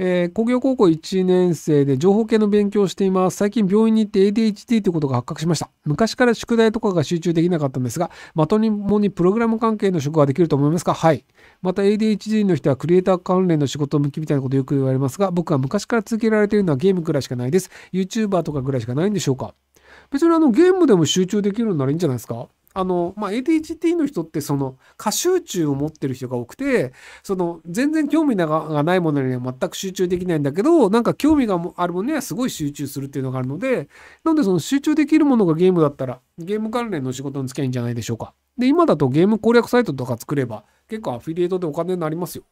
えー工業高校1年生で情報系の勉強をしています。最近病院に行って ADHD ということが発覚しました。昔から宿題とかが集中できなかったんですが、まともにプログラム関係の職ができると思いますか？はい。また ADHD の人はクリエイター関連の仕事向きみたいなことよく言われますが、僕は昔から続けられているのはゲームくらいしかないです。YouTuber とかぐらいしかないんでしょうか？別にあのゲームでも集中できるならいいんじゃないですか？あの、まあ、ADHD の人ってその過集中を持ってる人が多くて、その全然興味がないものには全く集中できないんだけど、なんか興味があるものにはすごい集中するっていうのがあるので、なんでその集中できるものがゲームだったら、ゲーム関連の仕事につけばいいんじゃないでしょうか。で、今だとゲーム攻略サイトとか作れば、結構アフィリエイトでお金になりますよ。